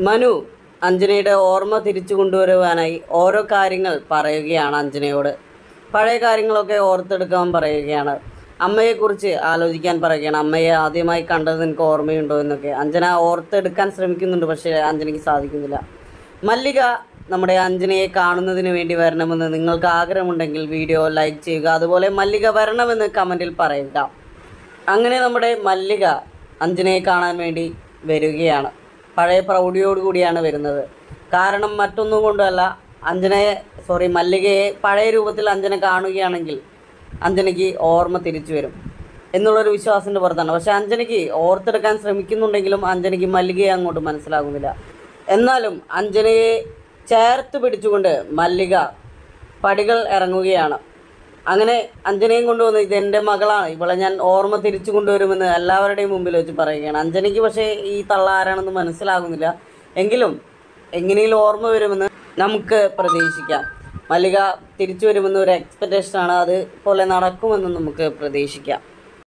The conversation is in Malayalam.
മനു അഞ്ജനയുടെ ഓർമ്മ തിരിച്ചു കൊണ്ടുവരുവാനായി ഓരോ കാര്യങ്ങൾ പറയുകയാണ് അഞ്ജനയോട്. പഴയ കാര്യങ്ങളൊക്കെ ഓർത്തെടുക്കാൻ പറയുകയാണ്. അമ്മയെക്കുറിച്ച് ആലോചിക്കാൻ പറയുകയാണ്. അമ്മയെ ആദ്യമായി കണ്ടത് നിനക്ക് ഓർമ്മയുണ്ടോ എന്നൊക്കെ. അഞ്ജന ഓർത്തെടുക്കാൻ ശ്രമിക്കുന്നുണ്ട് പക്ഷേ അഞ്ജനയ്ക്ക് സാധിക്കുന്നില്ല. മല്ലിക നമ്മുടെ അഞ്ജനയെ കാണുന്നതിന് വേണ്ടി വരണമെന്ന് നിങ്ങൾക്ക് ആഗ്രഹമുണ്ടെങ്കിൽ വീഡിയോ ലൈക്ക് ചെയ്യുക അതുപോലെ മല്ലിക വരണമെന്ന് കമന്റിൽ പറയുക. അങ്ങനെ നമ്മുടെ മല്ലിക അഞ്ജനയെ കാണാൻ വേണ്ടി വരികയാണ്. പഴയ പ്രൗഢിയോട് കൂടിയാണ് വരുന്നത്. കാരണം മറ്റൊന്നും കൊണ്ടല്ല അഞ്ജനയെ സോറി മല്ലികയെ പഴയ രൂപത്തിൽ അഞ്ജന കാണുകയാണെങ്കിൽ അഞ്ജനയ്ക്ക് ഓർമ്മ തിരിച്ചു വരും എന്നുള്ളൊരു വിശ്വാസത്തിന്റെ പുറത്താണ്. പക്ഷെ അഞ്ജനയ്ക്ക് ഓർത്തെടുക്കാൻ ശ്രമിക്കുന്നുണ്ടെങ്കിലും അഞ്ജനയ്ക്ക് മല്ലികയെ അങ്ങോട്ട് മനസ്സിലാകുന്നില്ല. എന്നാലും അഞ്ജനയെ ചേർത്ത് പിടിച്ചുകൊണ്ട് മല്ലിക പടികൾ ഇറങ്ങുകയാണ്. അങ്ങനെ അഞ്ജനയും കൊണ്ടുവന്ന് ഇത് എന്റെ മകളാണ്. ഇവളെ ഞാൻ ഓർമ്മ തിരിച്ചു കൊണ്ടുവരുമെന്ന് എല്ലാവരുടെയും മുമ്പിൽ വെച്ച് പറയുകയാണ്. അഞ്ജനയ്ക്ക് പക്ഷേ ഈ തള്ള ആരാണെന്ന് മനസ്സിലാകുന്നില്ല. എങ്കിലും എങ്ങനെയും ഓർമ്മ വരുമെന്ന് നമുക്ക് പ്രതീക്ഷിക്കാം. മല്ലിക തിരിച്ചു വരുമെന്ന് ഒരു എക്സ്പെക്റ്റേഷനാണ് അതുപോലെ നടക്കുമെന്ന് നമുക്ക് പ്രതീക്ഷിക്കാം.